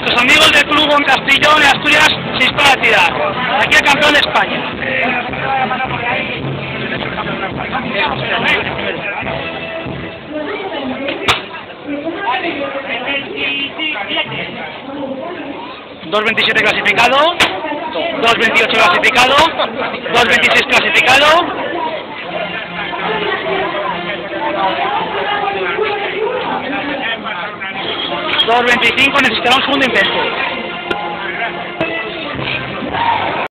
nuestros amigos del Club en Castellón, en Asturias, se dispara a tirar. Aquí el campeón de España. Dos veintisiete clasificado, dos veintiocho clasificado, dos veintiséis clasificado. Dos veinticinco necesitará un intento.